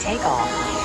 Take off.